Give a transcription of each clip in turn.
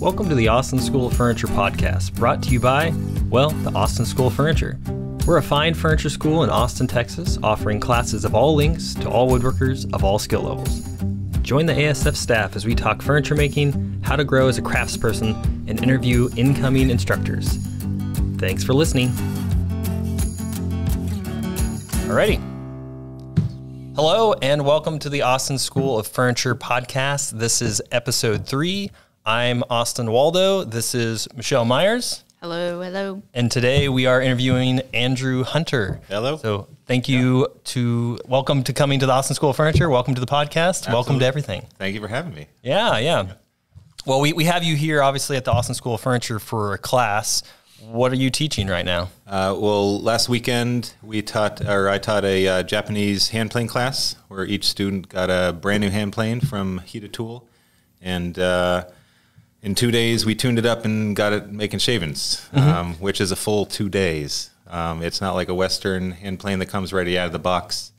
Welcome to the Austin School of Furniture podcast, brought to you by, well, the Austin School of Furniture. We're a fine furniture school in Austin, Texas, offering classes of all lengths to all woodworkers of all skill levels. Join the ASF staff as we talk furniture making, how to grow as a craftsperson, and interview incoming instructors. Thanks for listening. Alrighty. Hello, and welcome to the Austin School of Furniture podcast. This is episode three. I'm Austin Waldo. This is Michelle Myers. Hello, hello. And today we are interviewing Andrew Hunter. Hello. So thank you to welcome to coming to the Austin School of Furniture. Welcome to the podcast. Welcome to everything. Thank you for having me. Yeah, yeah. Well, we, we have you here obviously at the Austin School of Furniture for a class. What are you teaching right now? Uh, well, last weekend we taught, or I taught a uh, Japanese hand plane class where each student got a brand new hand plane from Hida Tool, and uh, in two days we tuned it up and got it making shavings, um, which is a full two days. Um, it's not like a Western hand plane that comes ready out of the box.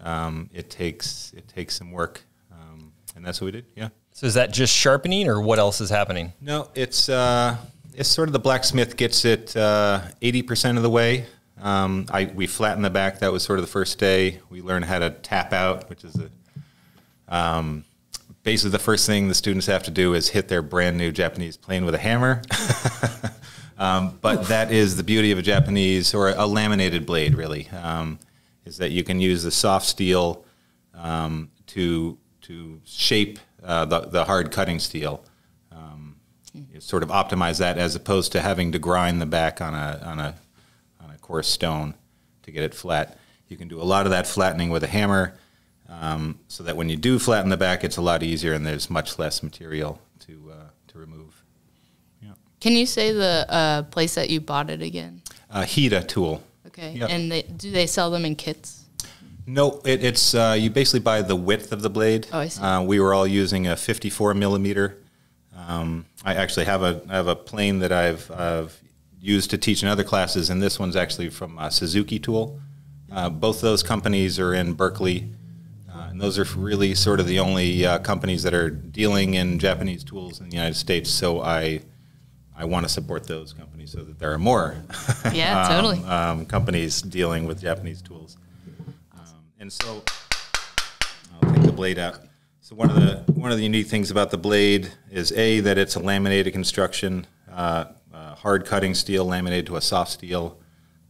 Um, it takes it takes some work, um, and that's what we did. Yeah. So is that just sharpening or what else is happening? No, it's uh, it's sort of the blacksmith gets it uh, eighty percent of the way. Um, I we flatten the back. That was sort of the first day. We learned how to tap out, which is a um, basically the first thing the students have to do is hit their brand new Japanese plane with a hammer. um, but that is the beauty of a Japanese or a laminated blade, really, um, is that you can use the soft steel um, to to shape uh, the the hard cutting steel. Um, you sort of optimize that as opposed to having to grind the back on a on a on a coarse stone to get it flat. You can do a lot of that flattening with a hammer, um, so that when you do flatten the back, it's a lot easier and there's much less material to uh, to remove. Can you say the uh, place that you bought it again? Uh, Hida tool. Okay. Yep. And they, do they sell them in kits? No, it, it's uh, you basically buy the width of the blade. Oh, I see. Uh, we were all using a 54 millimeter. Um, I actually have a I have a plane that I've, I've used to teach in other classes, and this one's actually from uh, Suzuki Tool. Uh, both those companies are in Berkeley, and those are really sort of the only uh, companies that are dealing in Japanese tools in the United States. So I I want to support those companies so that there are more Yeah, um, totally. um, companies dealing with Japanese tools. Um, and so I'll take the blade out. So one of the one of the unique things about the blade is a that it's a laminated construction, uh, uh, hard cutting steel laminated to a soft steel,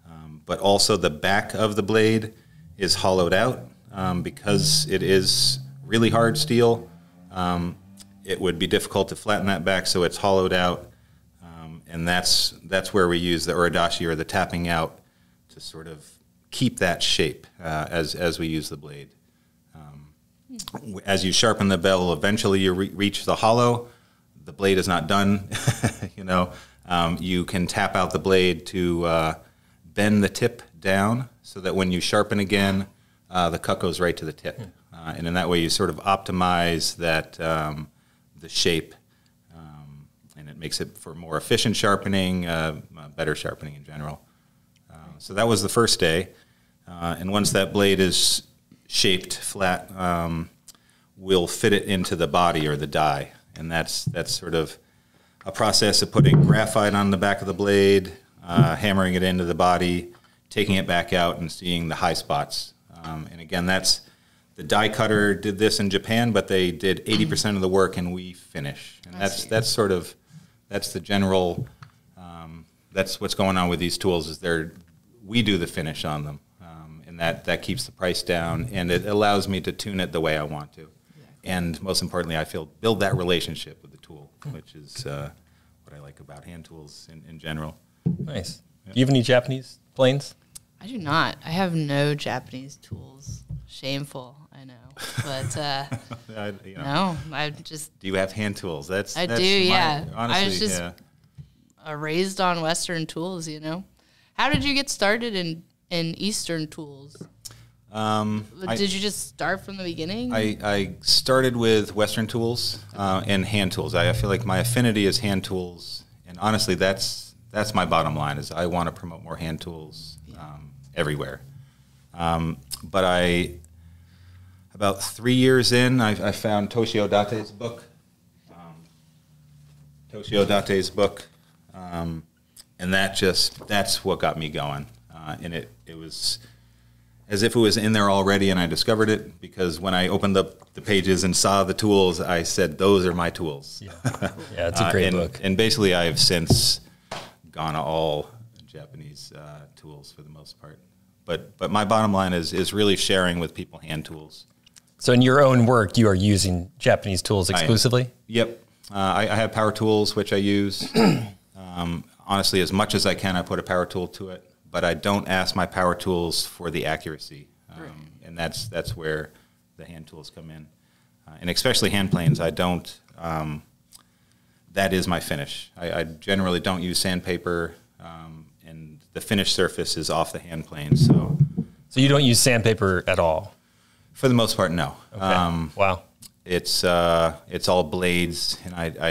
um, but also the back of the blade is hollowed out um, because it is really hard steel. Um, it would be difficult to flatten that back, so it's hollowed out, um, and that's that's where we use the uradashi or the tapping out to sort of keep that shape uh, as as we use the blade as you sharpen the bevel, eventually you re- reach the hollow. The blade is not done. you know, um, you can tap out the blade to uh, bend the tip down so that when you sharpen again, uh, the cut goes right to the tip, uh, and in that way you sort of optimize that um, the shape, um, and it makes it for more efficient sharpening, uh, uh, better sharpening in general. Uh, so that was the first day, uh, and once that blade is shaped flat, um, we'll fit it into the body or the dai, and that's that's sort of a process of putting graphite on the back of the blade, uh, hammering it into the body, taking it back out, and seeing the high spots. Um, and again, that's the dai cutter did this in Japan, but they did 80% of the work, and we finish. And I that's see. that's sort of that's the general. Um, that's what's going on with these tools is they're we do the finish on them, um, and that that keeps the price down, and it allows me to tune it the way I want to, and most importantly, I feel build that relationship with the tool, which is uh, what I like about hand tools in, in general. Nice. Do you have any Japanese planes? I do not. I have no Japanese tools. Shameful, I know. But uh, I, you know, no, I just Do you have hand tools? That's I that's do, my- yeah. I Honestly, was just- yeah. uh, raised on Western tools, you know. How did you get started in, in Eastern tools? Um, I- did you just start from the beginning? I, I started with Western tools uh, and hand tools. I, I feel like my affinity is hand tools, and honestly, that's that's my bottom line. Is I want to promote more hand tools um, everywhere. Um, but I, about three years in, I, I found Toshio Odate's book. Um, Toshio Odate's book, um, and that just that's what got me going. Uh, and it it was as if it was in there already, and I discovered it because when I opened up the pages and saw the tools, I said, "Those are my tools." Yeah, yeah it's a great uh, and, book. And basically, I have since gone to all Japanese uh, tools for the most part. But but my bottom line is is really sharing with people hand tools. So in your own work, you are using Japanese tools exclusively. Yep, uh, I, I, have power tools which I use. um, honestly, as much as I can, I put a power tool to it, but I don't ask my power tools for the accuracy, um, right. and that's that's where the hand tools come in, uh, and especially hand planes. I don't. Um, that is my finish. I, I, generally don't use sandpaper, um, and the finished surface is off the hand plane. So, so you don't use sandpaper at all. For the most part, no. Okay. Um, wow. It's uh, it's all blades, and I, I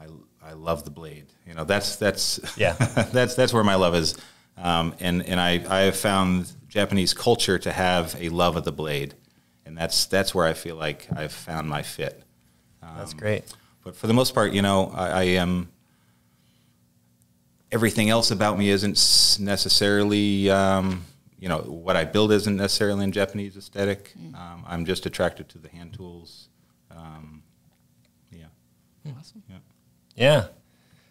I I love the blade. You know, that's that's yeah, that's that's where my love is. Um, and and I I have found Japanese culture to have a love of the blade, and that's that's where I feel like I've found my fit. Um, that's great. But for the most part, you know, I, I am. Everything else about me isn't necessarily um, you know, what I build isn't necessarily in Japanese aesthetic. Mm. Um, I'm just attracted to the hand tools. Um, yeah. Awesome. Yeah. Yeah.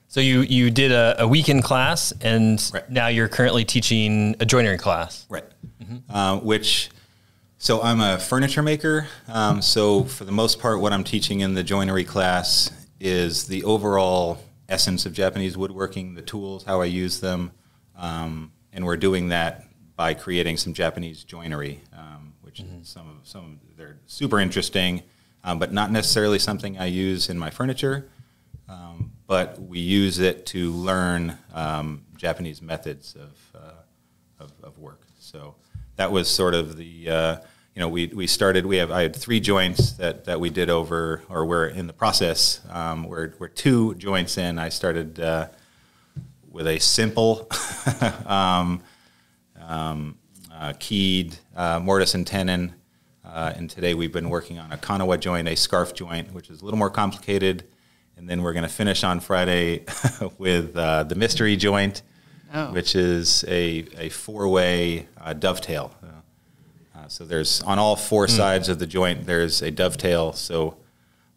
So you you did a, a weekend class, and right. now you're currently teaching a joinery class. Right. Mm-hmm. Uh, which, so I'm a furniture maker. Um, so for the most part, what I'm teaching in the joinery class is the overall essence of Japanese woodworking, the tools, how I use them, um, and we're doing that by creating some Japanese joinery, um, which mm-hmm. some of some they're super interesting, um, but not necessarily something I use in my furniture. Um, but we use it to learn um, Japanese methods of, uh, of, of work. So that was sort of the uh, you know we, we started we have I had three joints that, that we did over or we're in the process. Um, we're we're two joints in. I started uh, with a simple. um, um, uh, keyed uh, mortise and tenon. Uh, and today we've been working on a kanawa joint, a scarf joint, which is a little more complicated. And then we're going to finish on Friday with uh, the mystery joint, oh. which is a, a four way uh, dovetail. Uh, so there's on all four mm. sides of the joint, there's a dovetail. So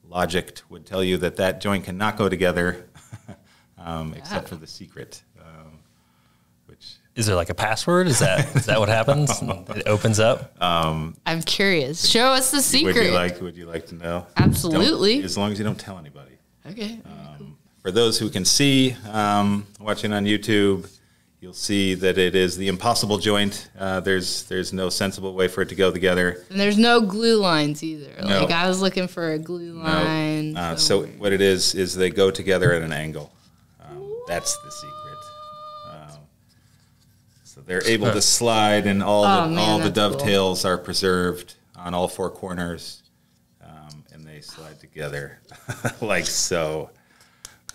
logic would tell you that that joint cannot go together um, except for the secret. Which is there like a password? Is that is that what happens? it opens up. Um, I'm curious. Show us the secret. Would you like Would you like to know? Absolutely. Don't, as long as you don't tell anybody. Okay. Um, for those who can see, um, watching on YouTube, you'll see that it is the impossible joint. Uh, there's there's no sensible way for it to go together. And there's no glue lines either. No. Like I was looking for a glue line. No. Uh, so what it is is they go together at an angle. Um, that's the secret. So they're able to slide, and all the, oh, man, all the dovetails cool. are preserved on all four corners, um, and they slide together like so.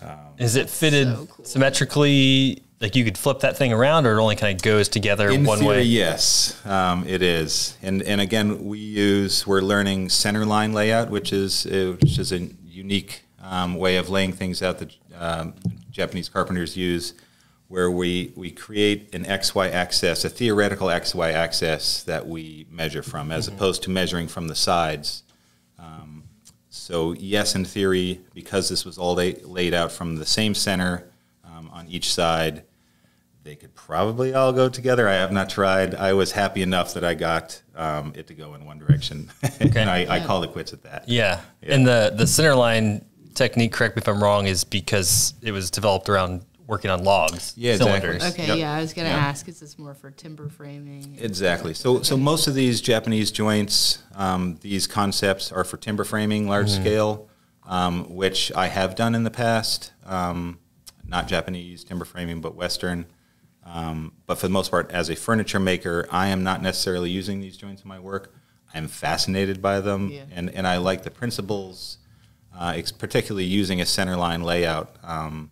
Um, Is it fitted so cool. symmetrically? Like you could flip that thing around, or it only kind of goes together In one theory, way? Yes, um, it is. And and again, we use we're learning center line layout, which is uh, which is a unique um, way of laying things out that um, Japanese carpenters use where we, we create an XY axis, a theoretical XY axis that we measure from, as mm-hmm. opposed to measuring from the sides. Um, so, yes, in theory, because this was all laid out from the same center um, on each side, they could probably all go together. I have not tried. I was happy enough that I got um, it to go in one direction, okay. and I, yeah. I called it quits at that. Yeah. yeah. and the the center line technique, correct me if I'm wrong, is because it was developed around working on logs, yeah, cylinders. Exactly. Okay, yep. yeah, I was going to yep. ask, is this more for timber framing? Exactly. So, so most of these Japanese joints, um, these concepts are for timber framing, large mm-hmm. scale, um, which I have done in the past. Um, not Japanese timber framing, but Western. Um, but for the most part, as a furniture maker, I am not necessarily using these joints in my work. I'm fascinated by them, yeah. and, and I like the principles, uh, particularly using a centerline layout. Um,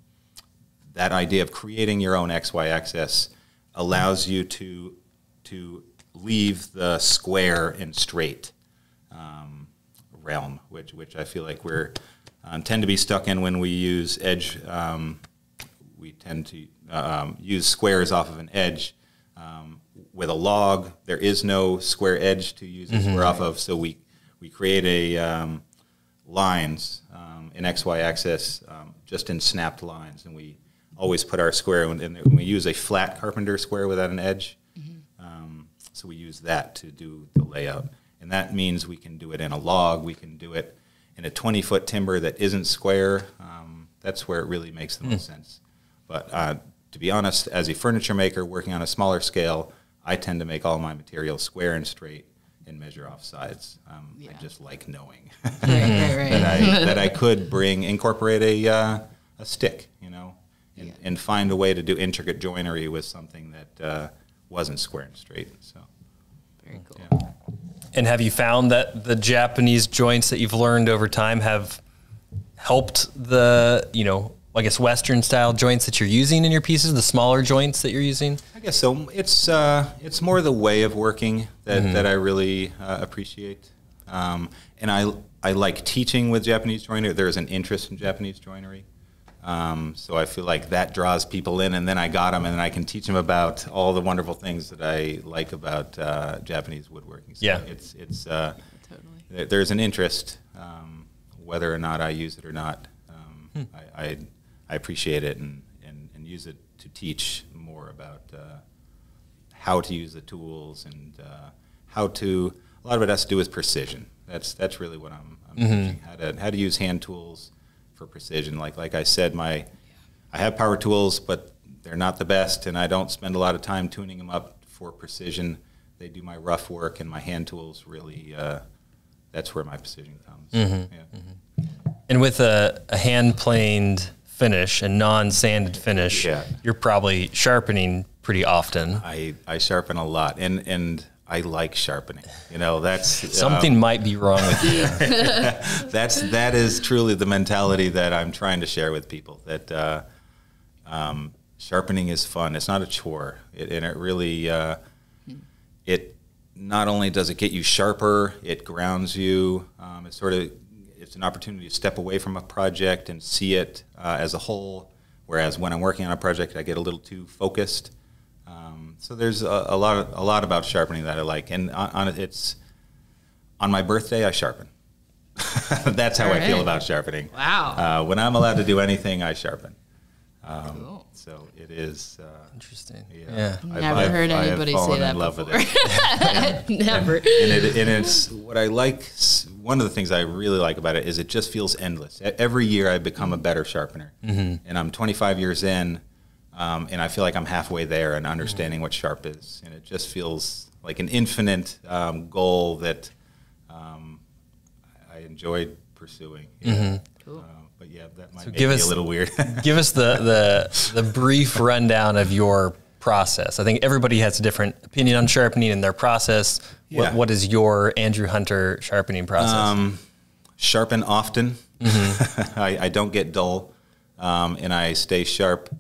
that idea of creating your own XY axis allows you to to leave the square and straight um, realm, which which I feel like we're um, tend to be stuck in when we use edge. We tend to um, use squares off of an edge. Um, with a log, there is no square edge to use a square off of, so we we create a um, lines um, in XY axis um, just in snapped lines, and we always put our square and, and we use a flat carpenter square without an edge. Um, so we use that to do the layout, and that means we can do it in a log. We can do it in a 20 foot timber that isn't square. Um, that's where it really makes the most sense. But uh, to be honest, as a furniture maker working on a smaller scale, I tend to make all my materials square and straight and measure off sides. Um, Yeah. I just like knowing Right, right, right. that I that I could bring incorporate a uh, a stick, you know, and, Yeah. and find a way to do intricate joinery with something that uh, wasn't square and straight. So Very cool. yeah. And have you found that the Japanese joints that you've learned over time have helped the, you know, I guess Western style joints that you're using in your pieces, the smaller joints that you're using? I guess so. It's uh, it's more the way of working that, that I really uh, appreciate, um, and I I like teaching with Japanese joinery. There's an interest in Japanese joinery, um, so I feel like that draws people in, and then I got them, and then I can teach them about all the wonderful things that I like about uh, Japanese woodworking. So Yeah. it's it's uh, Totally. there- there's an interest, um, whether or not I use it or not. Um, I, I I appreciate it and, and, and use it to teach more about uh, how to use the tools and uh, how to. A lot of it has to do with precision. That's that's really what I'm, I'm teaching how to how to use hand tools for precision. Like like I said, my I have power tools, but they're not the best, and I don't spend a lot of time tuning them up for precision. They do my rough work, and my hand tools really. Uh, that's where my precision comes. Yeah. And with a, a hand planed finish and non sanded finish, Yeah. you're probably sharpening pretty often. I, I sharpen a lot, and and I like sharpening. You know, that's um, Something might be wrong with you. that's that is truly the mentality that I'm trying to share with people. That uh, um, sharpening is fun. It's not a chore, it, and it really uh, it not only does it get you sharper, it grounds you. Um, it's sort of it's an opportunity to step away from a project and see it uh, as a whole. Whereas when I'm working on a project, I get a little too focused. Um, so there's a, a lot of, a lot about sharpening that I like, and on, on it's on my birthday I sharpen. That's how I feel about sharpening. Wow. Uh, when I'm allowed to do anything, I sharpen. cool. So it is. Uh, Interesting. yeah. Yeah. I've- Never I've- heard I have anybody say that in love before. with it. Never. and it, and it's what I like. S- One of the things I really like about it is it just feels endless. E- Every year I become a better sharpener, Mm-hmm. and I'm 25 years in, um, and I feel like I'm halfway there and understanding Mm-hmm. what sharp is, and it just feels like an infinite um, goal that um, I enjoyed pursuing. Yeah. Cool. Uh, but yeah, that might Mm-hmm. So give me us- a little weird. Give us the, the the brief rundown of your process. I think everybody has a different opinion on sharpening and their process. What, what is your Andrew Hunter sharpening process? Um, sharpen often. Mm-hmm. I, I don't get dull, um, and I stay sharp,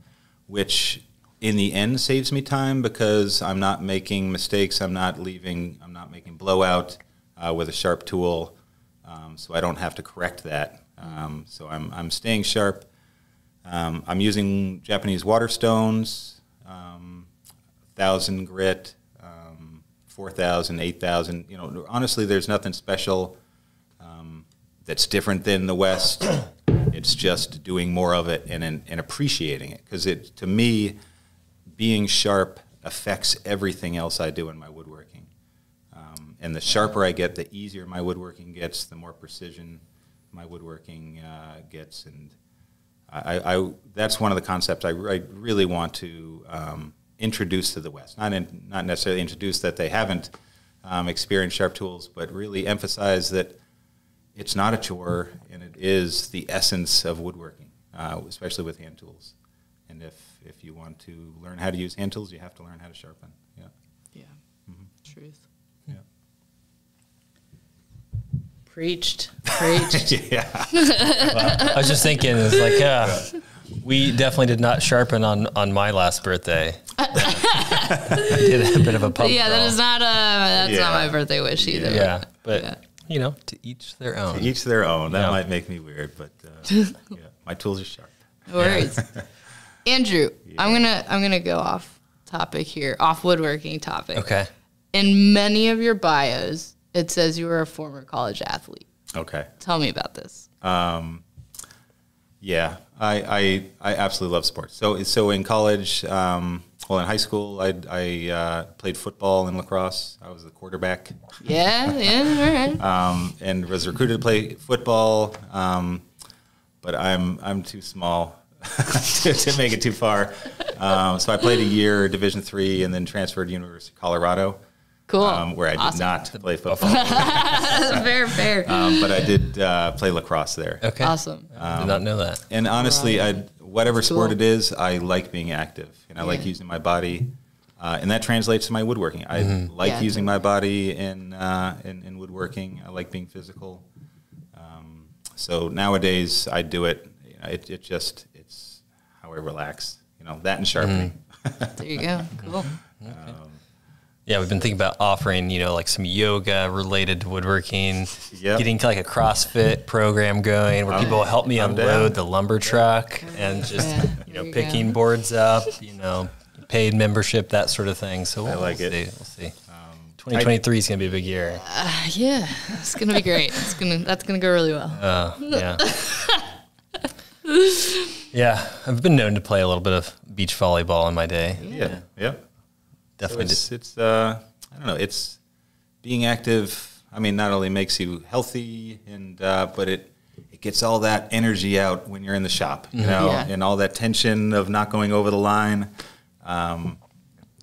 which in the end saves me time because I'm not making mistakes. I'm not leaving. I'm not making blowout uh, with a sharp tool, um, so I don't have to correct that. Um, so I'm I'm staying sharp. Um, I'm using Japanese water stones, thousand grit, um, 4,000, 8,000. You know, honestly, there's nothing special um, that's different than the West. It's just doing more of it and and, and appreciating it because it to me, being sharp affects everything else I do in my woodworking. Um, and the sharper I get, the easier my woodworking gets, the more precision my woodworking uh, gets, and I, I that's one of the concepts I, I really want to um, introduce to the West. Not in, not necessarily introduced that they haven't um, experienced sharp tools, but really emphasize that it's not a chore and it is the essence of woodworking, uh, especially with hand tools. And if if you want to learn how to use hand tools, you have to learn how to sharpen. Yeah. Yeah. Truth. Yeah. Preached. Preached. yeah. I was just thinking, it's like, uh, we definitely did not sharpen on, on my last birthday. I did a bit of a pump yeah, that crawl. not a. That's Yeah. not my birthday wish either. Yeah, but Yeah. you know, to each their own. To each their own. That Yeah. might make me weird, but uh, yeah, my tools are sharp. No worries. Andrew, I'm gonna I'm gonna go off topic here, off woodworking topic. Okay. In many of your bios, it says you were a former college athlete. Okay. Tell me about this. Yeah, I, I, I absolutely love sports. So, so in college, um, well, in high school, I, I uh, played football and lacrosse. I was the quarterback Yeah, yeah, all right. um, and was recruited to play football. Um, but I'm, I'm too small to, to make it too far. Um, so I played a year Division three and then transferred to University of Colorado, Cool. um, where I did Awesome. not play football. fair, fair. um, but I did uh, play lacrosse there. Okay. Awesome. I did not know that. And honestly, I whatever sport it is, I like being active and I like using my body, uh, and that translates to my woodworking. I like Yeah, using my body in, uh, in in woodworking. I like being physical. Um, so nowadays, I do it. You know, it it just it's how I relax. You know that and sharpening. There you go. Cool. Yeah, we've been thinking about offering, you know, like some yoga related to woodworking, Yep. getting like a CrossFit program going where people help me I'm unload down. the lumber truck and just, Yeah, you know, you picking go. boards up, you know, paid membership, that sort of thing. So we'll, like we'll it. see. We'll see. 2023 is going to be a big year. Uh, yeah, it's gonna be great. It's gonna that's gonna go really well. Uh, yeah. yeah, I've been known to play a little bit of beach volleyball in my day. Yeah, yeah. So Definitely. it's it's uh, I don't know. It's being active. I mean, not only makes you healthy, and uh, but it it gets all that energy out when you're in the shop, you know, Yeah. and all that tension of not going over the line. Um,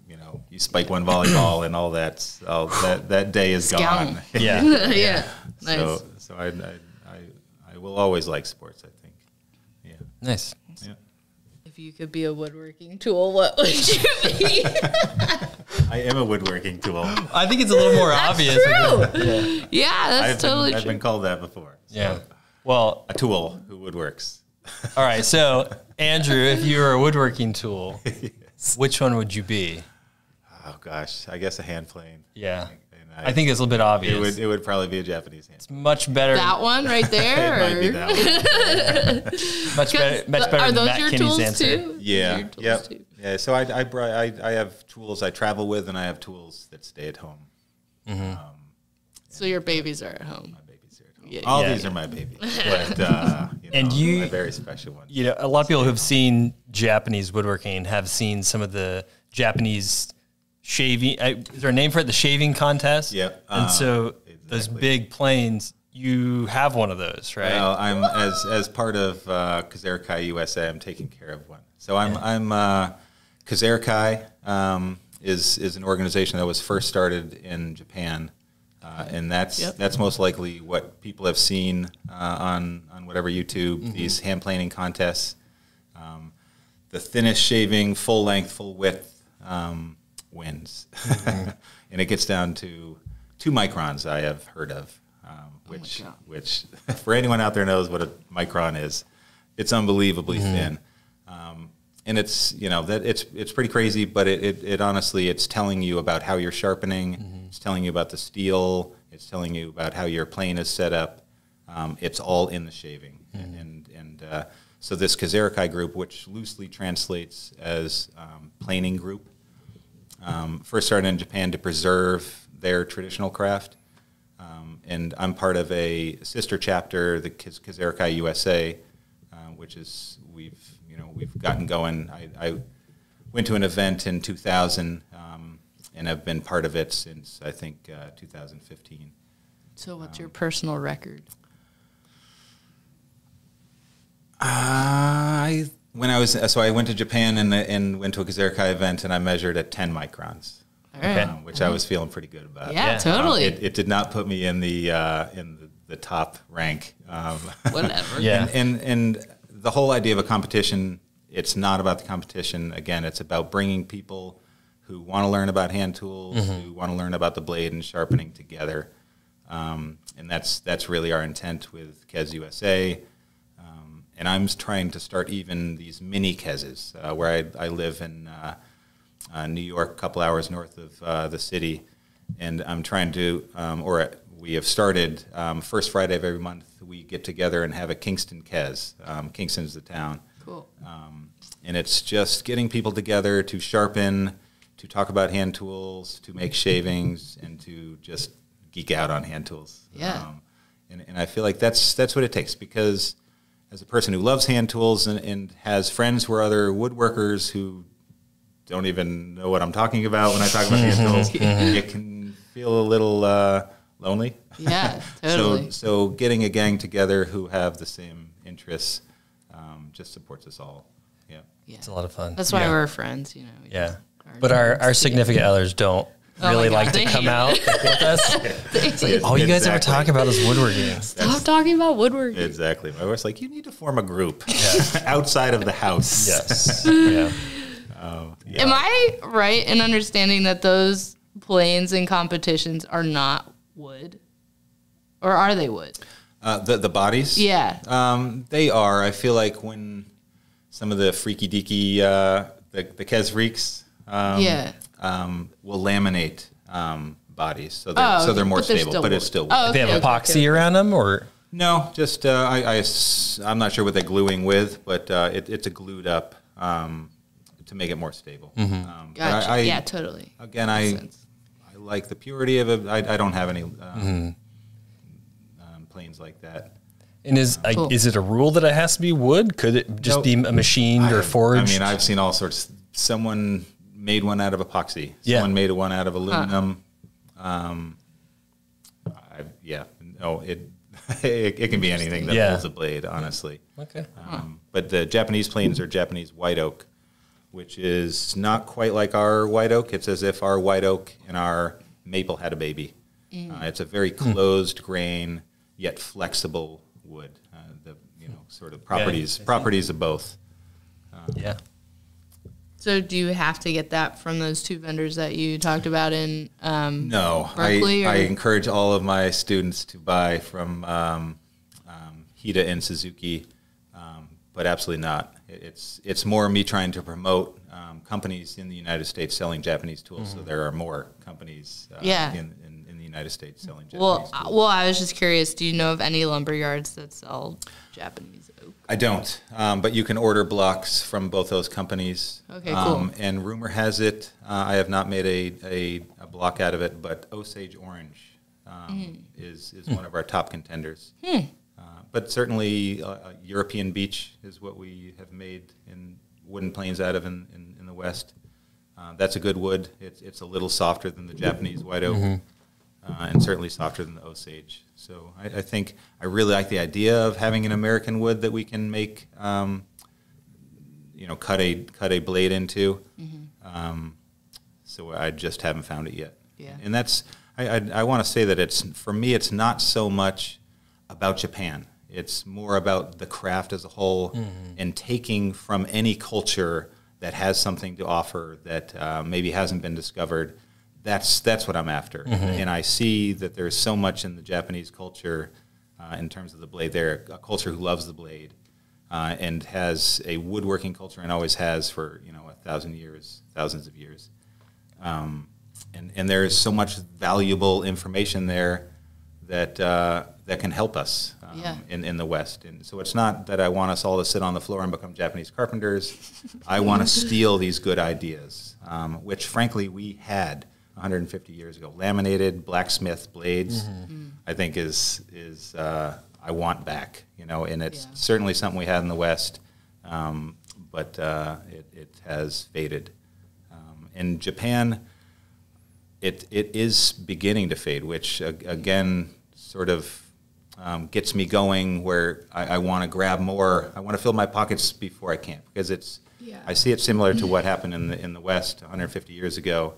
you know, you spike one volleyball, and all that all that that day is gone. gone. yeah. yeah. Nice. So so I, I I I will always like sports. I think. Yeah. Nice. Yeah. if you could be a woodworking tool, what would you be? I am a woodworking tool. I think it's a little more obvious. True. Yeah, that's I've totally been, I've been called that before. So, Yeah. Well, A tool who woodworks. all right. So, Andrew, if you were a woodworking tool, which one would you be? Oh gosh, I guess a hand plane. Yeah. And I think it's a little bit obvious. it would it would probably be a Japanese hand. It's much better. that one right It there. might be or- that one. much better. Much better Are than those Matt your Kinney's tools answer. too? Yeah, Your tools yep. too. yeah. So I I, I I have tools I travel with, and I have tools that stay at home. So your babies are at home. My babies are at home. Yeah. All Yeah. these are my babies, but uh, you know, And you- my very special ones. You know, a lot of people who've seen Japanese woodworking have seen some of the Japanese shaving. Uh, is there a name for it? The shaving contest. Yep. And Uh, so those big planes, you have one of those, right? Well, I'm as as part of uh, Kezurou-Kai USA. I'm taking care of one. So I'm I'm uh, Kezurou-Kai um, is is an organization that was first started in Japan, uh, and that's Yep. that's most likely what people have seen uh, on on whatever YouTube Mm-hmm. these hand planing contests. Um, the thinnest shaving, full length, full width um, wins, Mm-hmm. and it gets down to two microns. I have heard of, um, Oh which God. which for anyone out there knows what a micron is. It's unbelievably Mm-hmm. thin, um, and it's you know that it's it's pretty crazy. But it, it, it honestly it's telling you about how you're sharpening. Mm-hmm. It's telling you about the steel. It's telling you about how your plane is set up. Um, it's all in the shaving, Mm-hmm. and and uh, so this Kezurou-Kai group, which loosely translates as um, planing group, um, first started in Japan to preserve their traditional craft. Um, and I'm part of a sister chapter, the Kezurou-Kai USA, uh, which is we've you know we've gotten going. I, I went to an event in 2000, um, and have been part of it since I think uh, 2015. So what's your personal record? I when I was so I went to Japan and and went to a Kezurou-Kai event, and I measured at 10 microns. All right. um, which I was feeling pretty good about. Yeah, Yeah. totally. Um, it, it did not put me in the uh, in the, the top rank. Um, Whatever. Yeah. and, and and the whole idea of a competition, it's not about the competition. Again, it's about bringing people who want to learn about hand tools, Mm-hmm. who want to learn about the blade and sharpening together. Um, and that's that's really our intent with Kez USA. And I'm trying to start even these mini Kezes, uh, where I, I live in uh, uh, New York, a couple hours north of uh, the city. and I'm trying to, um, or we have started um, first Friday of every month. We get together and have a Kingston Kez. Um, Kingston's the town, Cool. um, and it's just getting people together to sharpen, to talk about hand tools, to make shavings, and to just geek out on hand tools. Yeah. Um, and, and I feel like that's that's what it takes because as a person who loves hand tools and, and has friends who are other woodworkers who don't even know what I'm talking about when I talk about hand tools, it can feel a little uh, lonely. Yeah, totally. So, so getting a gang together who have the same interests um, just supports us all. Yeah. yeah. It's a lot of fun. That's why yeah. we're friends, you know. we Yeah. But our, our significant others don't Oh my really God, like to come out with us. Thank you. All you guys ever talk about is woodworking. Stop talking about woodworking. Exactly. My wife's like, you need to form a group outside of the house. Yes. yeah. Am I right in understanding that those planes and competitions are not wood? Or are they wood? Uh, the the bodies. Yeah. Um, they are. I feel like when some of the freaky deaky uh, the the Kez freaks. Um, Yeah. Um, will laminate um, bodies, so they're, Oh, so they're more but they're stable, still but it's still wood. Oh, They have okay, okay, epoxy okay. around them, or No, just uh, I, I am not sure what they're gluing with, but uh, it, it's a glued up um, to make it more stable. Mm-hmm. Um, Gotcha. I, I, yeah, totally. Again, Makes I sense. I like the purity of it. I, I don't have any um, Mm-hmm. um, planes like that. and is I Cool. is it a rule that it has to be wood? Could it just Nope. be a machined or forged? I mean, I've seen all sorts. Someone made one out of epoxy. Yeah. Someone made one out of aluminum. Um, I, yeah, no, it, it it can be anything that Yeah. holds a blade. Honestly. okay. Um, but the Japanese planes are Japanese white oak, which is not quite like our white oak. It's as if our white oak and our maple had a baby. Uh, it's a very closed grain yet flexible wood. Uh, the you know sort of properties properties of both. Yeah. So do you have to get that from those two vendors that you talked about in um, No, Berkeley? I, I encourage all of my students to buy from um, um, Hida and Suzuki, um, but absolutely not. It's it's more me trying to promote um, companies in the United States selling Japanese tools, so there are more companies uh, Mm-hmm. Yeah. in, in, in the United States selling Japanese well, tools. uh, well, I was just curious. Do you know of any lumber yards that sell Japanese oak? I don't, um, but you can order blocks from both those companies. Okay, cool. Um, and rumor has it, uh, I have not made a, a, a block out of it, but Osage Orange um, Mm. is, is one of our top contenders. Uh, but certainly, uh, uh, European beech is what we have made in wooden planes out of in, in, in the West. Uh, that's a good wood. It's, it's a little softer than the Japanese white oak, uh, and certainly softer than the Osage. So I, I think I really like the idea of having an American wood that we can make, um, you know, cut a cut a blade into. Um, so I just haven't found it yet. Yeah. And that's I I, I want to say that it's for me it's not so much about Japan. It's more about the craft as a whole and taking from any culture that has something to offer that uh, maybe hasn't been discovered. That's that's what I'm after. And I see that there's so much in the Japanese culture uh, in terms of the blade. They're a culture who loves the blade uh, and has a woodworking culture and always has for you know a thousand years, thousands of years. Um, and and there is so much valuable information there that uh, that can help us um, Yeah. in in the West. And so it's not that I want us all to sit on the floor and become Japanese carpenters. I want to steal these good ideas, um, which frankly we had 150 years ago. Laminated blacksmith blades, I think is is uh, I want back. You know, and it's Yeah. certainly something we had in the West, um, but uh, it, it has faded. Um, in Japan, it it is beginning to fade, which uh, again sort of um, gets me going where I, I want to grab more. I want to fill my pockets before I can't because it's. Yeah. I see it similar to what happened in the in the West 150 years ago.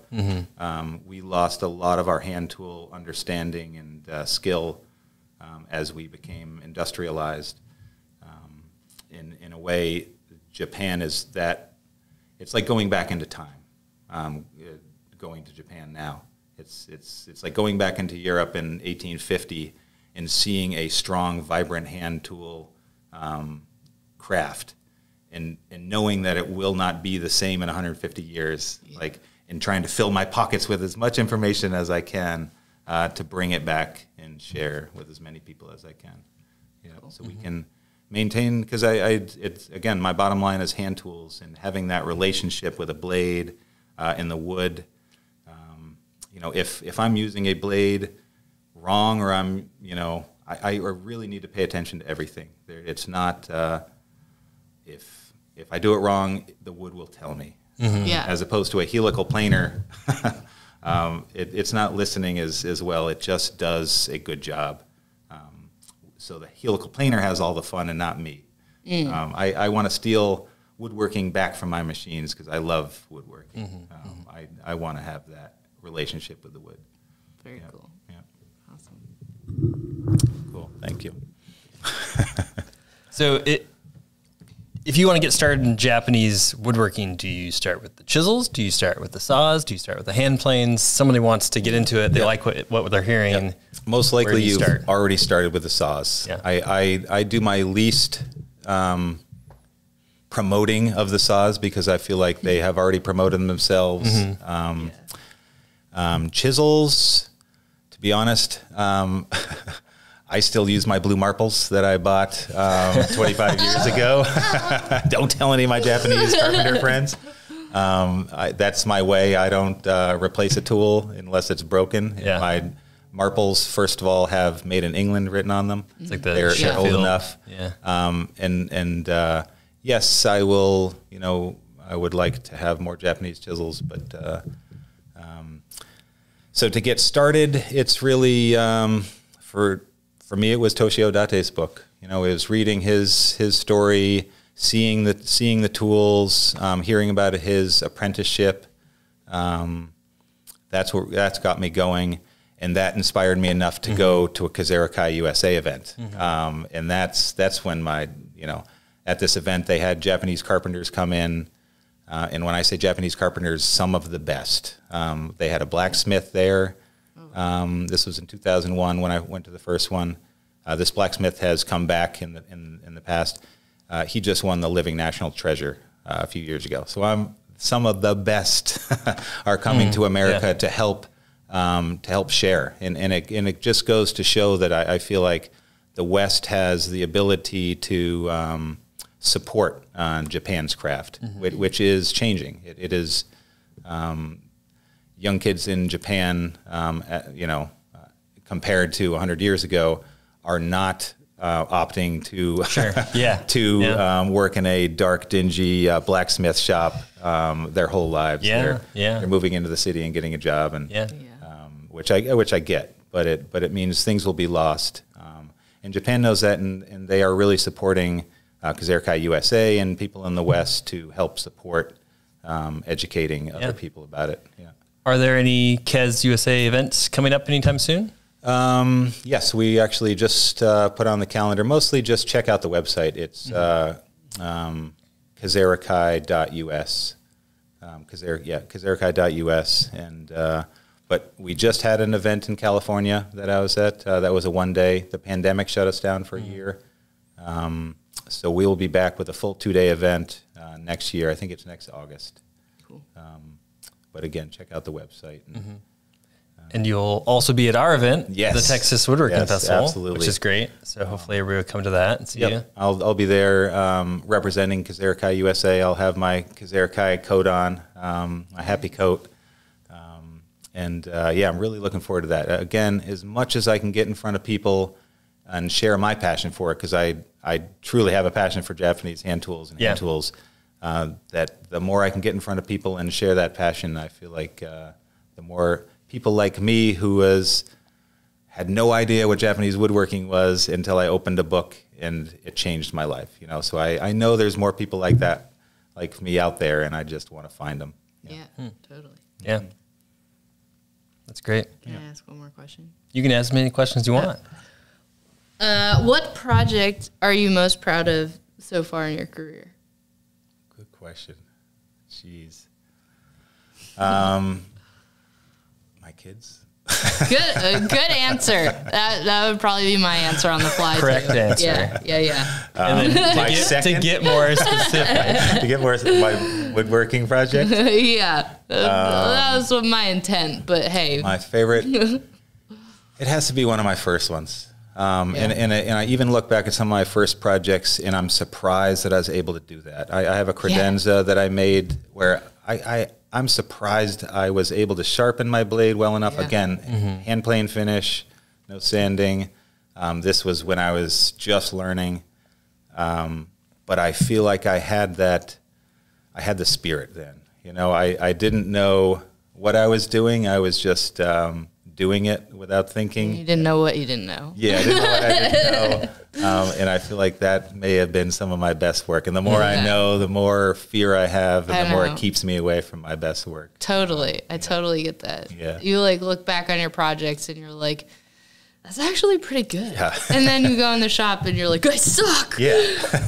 Um, we lost a lot of our hand tool understanding and uh, skill um, as we became industrialized. Um, in in a way, Japan is that. It's like going back into time um, uh, going to Japan now. It's, it's, it's like going back into Europe in 1850 and seeing a strong, vibrant hand tool um, craft and, and knowing that it will not be the same in 150 years. Like in trying to fill my pockets with as much information as I can uh, to bring it back and share with as many people as I can. Yeah, so we can maintain because I, I it's again my bottom line is hand tools and having that relationship with a blade uh, in the wood. Um, you know, if if I'm using a blade wrong or I'm you know I, I really need to pay attention to everything. There, it's not uh, if if I do it wrong, the wood will tell me. Yeah. As opposed to a helical planer, um, it, it's not listening as, as well. It just does a good job. Um, so the helical planer has all the fun and not me. Um, I, I want to steal woodworking back from my machines because I love woodworking. Um, I, I want to have that relationship with the wood. Very Yeah. cool. Yeah. Awesome. Cool. Thank you. So it, if you want to get started in Japanese woodworking, do you start with the chisels? Do you start with the saws? Do you start with the hand planes? Somebody wants to get into it. They like what, what they're hearing. Most likely you you've start? already started with the saws. Yeah. I, I, I do my least um, promoting of the saws because I feel like they have already promoted themselves. Mm-hmm. Um, um, chisels, to be honest, um, I still use my blue Marples that I bought um, 25 years ago. don't tell any of my Japanese carpenter friends. Um, I, that's my way. I don't uh, replace a tool unless it's broken. Yeah. My Marples, first of all, have "Made in England" written on them. It's like the they're, they're old enough. Yeah. Um, and and uh, yes, I will. You know, I would like to have more Japanese chisels, but uh, um, so to get started, it's really um, for for me. It was Toshio Odate's book. You know, it was reading his his story, seeing the seeing the tools, um, hearing about his apprenticeship. Um, that's what that's got me going, and that inspired me enough to go to a Kezurou-Kai USA event. Um, and that's that's when my you know at this event they had Japanese carpenters come in, uh, and when I say Japanese carpenters, some of the best. Um, they had a blacksmith there. Um, this was in 2001 when I went to the first one. Uh, this blacksmith has come back in the in, in the past. Uh, he just won the Living National Treasure uh, a few years ago. So I'm some of the best are coming to America yeah. to help um, to help share, and and it and it just goes to show that I, I feel like the West has the ability to um, support uh, Japan's craft, which, which is changing. It, it is um, young kids in Japan, um, uh, you know, uh, compared to 100 years ago, are not uh, opting to Sure. Yeah. to Yeah. Um, work in a dark, dingy uh, blacksmith shop um, their whole lives. Yeah, They're, yeah. They're moving into the city and getting a job, and Yeah. Yeah. um, which I which I get, but it but it means things will be lost. Um, and Japan knows that, and, and they are really supporting uh, Kezurou-Kai USA and people in the West to help support um, educating other Yeah. people about it. Yeah. Are there any Kez USA events coming up anytime soon? Um, yes, we actually just uh, put on the calendar. Mostly, just check out the website. It's uh, um, kezuroukai.us. Um, Kazer, yeah, kezuroukai.us. And uh, but we just had an event in California that I was at. Uh, that was a one day. The pandemic shut us down for a year. Um, so we will be back with a full two day event uh, next year. I think it's next August. Cool. Um, but again, check out the website. And, And you'll also be at our event, Yes. the Texas Woodworking Yes, Festival, absolutely. which is great. So hopefully everybody will come to that and see you. I'll, I'll be there um, representing Kezurou-Kai USA. I'll have my Kezurou-Kai coat on, um, my happy coat. Um, and uh, yeah, I'm really looking forward to that. Uh, Again, as much as I can get in front of people and share my passion for it, because I, I truly have a passion for Japanese hand tools and hand tools, uh, that the more I can get in front of people and share that passion, I feel like uh, the more people like me who was had no idea what Japanese woodworking was until I opened a book and it changed my life. You know, so I, I know there's more people like that, like me out there, and I just want to find them. Yeah, totally. Yeah. That's great. Can I ask one more question? You can ask as many questions you want. Uh, what project are you most proud of so far in your career? Good question. Jeez. Um, my kids. Good, uh, good answer. That that would probably be my answer on the fly. Correct too. answer. Yeah, yeah, yeah. and then my to, get, to get more specific. to get more my woodworking project. yeah, Uh, that was what my intent. But hey, My favorite. it has to be one of my first ones. Um, and, Yeah. and, I, and I even look back at some of my first projects, and I'm surprised that I was able to do that. I, I have a credenza that I made where I, I I'm surprised I was able to sharpen my blade well enough. Yeah. Again, hand plane finish, no sanding. Um, this was when I was just learning, um, but I feel like I had that. I had the spirit then. You know, I, I didn't know what I was doing. I was just um, doing it without thinking. you didn't know what you didn't know. Yeah, I didn't know what I didn't know. Um, and I feel like that may have been some of my best work. And the more I know, the more fear I have, and I the more know. it keeps me away from my best work. Totally. I totally get that. Yeah. You like look back on your projects and you're like, that's actually pretty good. Yeah. and then you go in the shop and you're like, I suck. Yeah.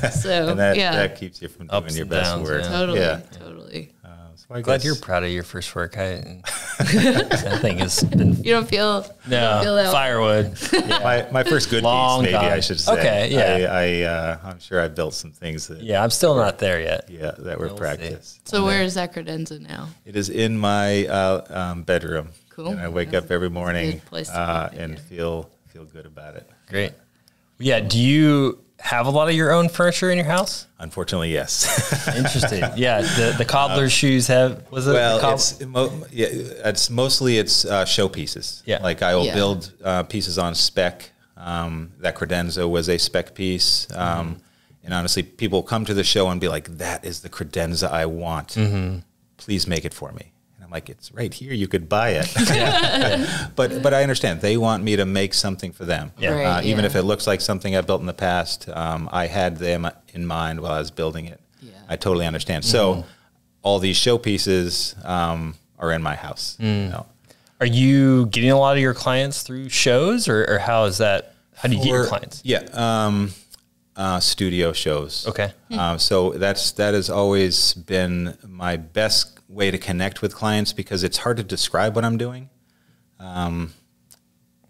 So and that, yeah, that keeps you from doing Ups your best downs, work. yeah. totally, Yeah. totally. Uh, so I'm Glad guess- you're proud of your first work. I, I thing it's been You don't feel no feel that way? firewood. my, my first good Long piece, maybe gone. I should say. Okay, yeah. I, I, uh, I'm sure I built some things that, yeah, Yeah, I'm still not there yet. Yeah, that were We'll see. practiced. So where is that credenza now? It is in my uh, um, bedroom. Cool. And I wake That's up every morning good place to uh, and feel feel good about it. Great. Yeah. Do you have a lot of your own furniture in your house? Unfortunately, yes. Interesting. yeah. The the cobbler's shoes have was it? well, cob- it's mo- yeah, it's mostly it's uh, show pieces. Yeah. like I will Yeah. build uh, pieces on spec. Um, that credenza was a spec piece. Um, Mm-hmm. And honestly, people come to the show and be like, "That is the credenza I want. Mm-hmm. Please make it for me." And I'm like, "It's right here. You could buy it." but but I understand they want me to make something for them. Yeah. Right, uh, even yeah. if it looks like something I built in the past, um, I had them in mind while I was building it. Yeah. I totally understand. Mm-hmm. So all these show pieces um, are in my house. Mm. you know. Are you getting a lot of your clients through shows, or, or how is that? How do you get your clients? Yeah, um, uh, studio shows. Okay. Um, so that's that has always been my best way to connect with clients because it's hard to describe what I'm doing. Um,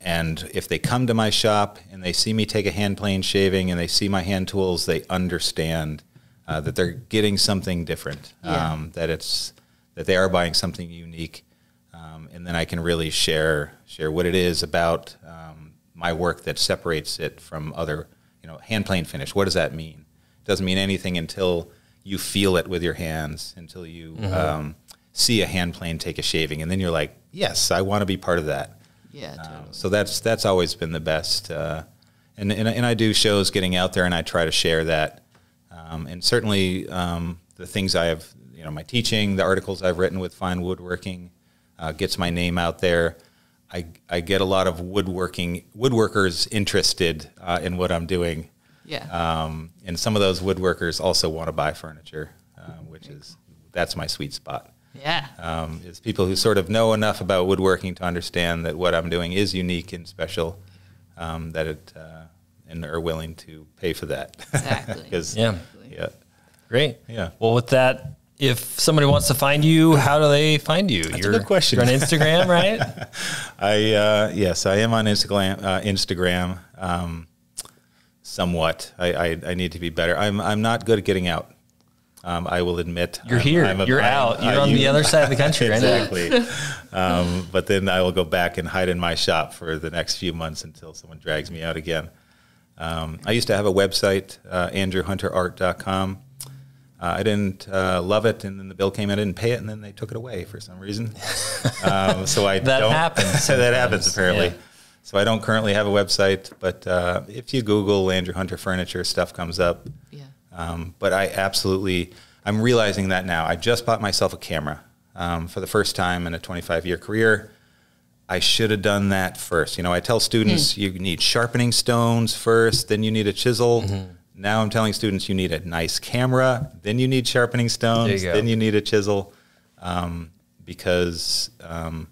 and if they come to my shop and they see me take a hand plane shaving and they see my hand tools, they understand uh, that they're getting something different. Yeah. Um, that it's that they are buying something unique, um, and then I can really share share what it is about um, my work that separates it from other. You know, hand plane finish. What does that mean? It doesn't mean anything until you feel it with your hands, until you um, see a hand plane take a shaving, and then you're like, yes, I want to be part of that. Yeah, totally. Um, so that's that's always been the best. Uh, and, and and I do shows getting out there, and I try to share that. Um, and certainly um, the things I have, you know, my teaching, the articles I've written with fine woodworking, uh, gets my name out there. I, I get a lot of woodworking woodworkers interested uh, in what I'm doing, yeah. um, and some of those woodworkers also want to buy furniture, uh, which is that's my sweet spot yeah. um, is people who sort of know enough about woodworking to understand that what I'm doing is unique and special, um, that it uh, and are willing to pay for that. Exactly. Because Yeah. yeah, Great. Yeah. Well, with that, if somebody wants to find you, how do they find you? That's a good question. You're on Instagram, right? I uh, yes, I am on Instagram. Uh, Instagram, um, somewhat. I, I, I need to be better. I'm I'm not good at getting out. Um, I will admit. You're I'm- here. I'm a- You're I'm- out. You're I- on you- the other side of the country right now. exactly. um, but then I will go back and hide in my shop for the next few months until someone drags me out again. Um, I used to have a website, uh, andrewhunterart.com. Uh, I didn't uh, love it, and then the bill came in. I didn't pay it, and then they took it away for some reason. um, so I That don't, happens that happens apparently. yeah. So I don't currently have a website, but uh, if you Google Andrew Hunter Furniture, stuff comes up. yeah. Um, but I absolutely, I'm realizing that now. I just bought myself a camera um, for the first time in a 25 year career. I should have done that first. You know, I tell students you need sharpening stones first, then you need a chisel. Now I'm telling students you need a nice camera, then you need sharpening stones, go. then you need a chisel. Um, because um,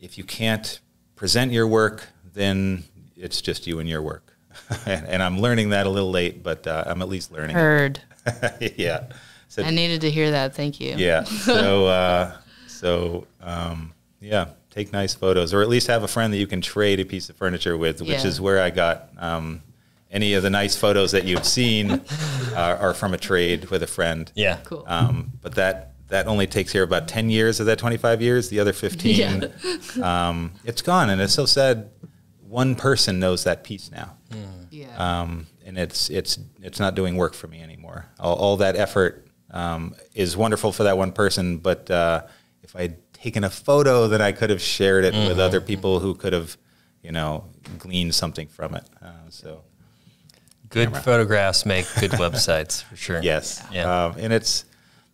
if you can't present your work, then it's just you and your work. and, and I'm learning that a little late, but uh, I'm at least learning. Heard. yeah. So, I needed to hear that. Thank you. yeah. So, uh, so um, yeah. take nice photos, or at least have a friend that you can trade a piece of furniture with, which Yeah. is where I got um, any of the nice photos that you've seen uh, are from a trade with a friend. Yeah. Cool. Um, but that that only takes care of about 10 years of that 25 years. The other 15, um, it's gone. And it's so sad. One person knows that piece now. yeah. Um, and it's, it's, it's not doing work for me anymore. All, all that effort um, is wonderful for that one person. But uh, if I'd taken a photo, then I could have shared it with other people who could have, you know, gleaned something from it. Uh, so. Good Camera. photographs make good websites for sure. Yes. Yeah. Um, and it's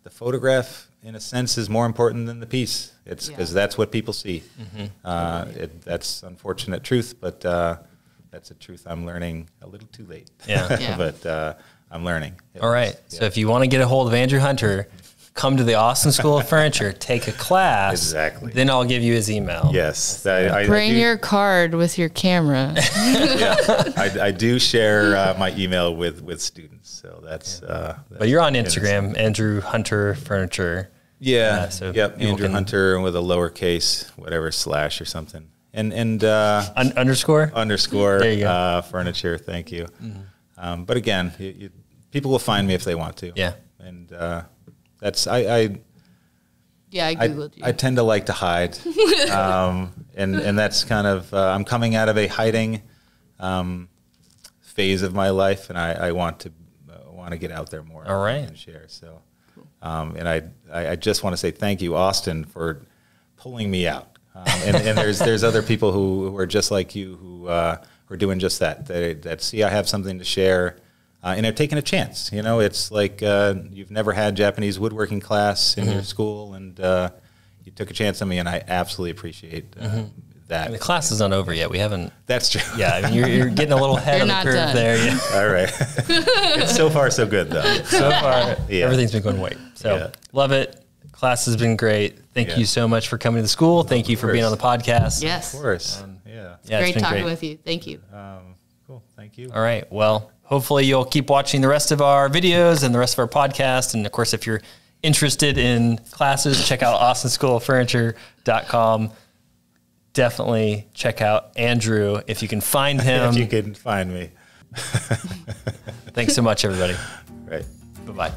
the photograph, in a sense, is more important than the piece. It's Yeah. because that's what people see. Uh, it, that's unfortunate truth, but uh, that's a truth I'm learning a little too late. Yeah. Yeah. but uh, I'm learning. All right. So if you want to get a hold of Andrew Hunter, come to the Austin School of Furniture, take a class. Exactly. Then I'll give you his email. Yes, I, I, I Bring do, your card with your camera. yeah, I, I do share uh, my email with, with students, so that's. Uh, But you're on Instagram, Andrew Hunter Furniture. Yeah. Uh, so yep. Andrew can- Hunter with a lowercase, whatever slash or something, and and uh, Un- underscore. underscore There you go. uh, furniture. Thank you. Um, but again, you, you, people will find me if they want to. Yeah. And uh, that's I I, yeah, I I, googled you. I tend to like to hide, um, and and that's kind of uh, I'm coming out of a hiding um, phase of my life, and I, I want to uh, want to get out there more. All right. And share. So, um, and I, I I just want to say thank you, Austin, for pulling me out. Um, and, and there's there's other people who, who are just like you who uh, who are doing just that. They, that see I have something to share, uh, and are taking a chance. You know, it's like uh, you've never had Japanese woodworking class in Mm-hmm. your school, and uh, you took a chance on me, and I absolutely apprite uh, And that. the class is not over yet. We haven't. That's true. Yeah, I mean, you're, you're getting a little ahead You're of the curve done. there. Yeah. All right. it's so far so good though. So far, Yeah. everything's been going great. So Yeah. love it. Class has been great. Thank Yeah. you so much for coming to the school. Thank you for being on the podcast. yes. Of course. Um, yeah. Yeah, it's Great been talking great. with you. Thank you. Um, cool. Thank you. All right. Well, hopefully you'll keep watching the rest of our videos and the rest of our podcast. And of course, if you're interested in classes, check out austinschooloffurniture.com. Definitely check out Andrew if you can find him. if you can find me. Thanks so much, everybody. Right. Bye bye.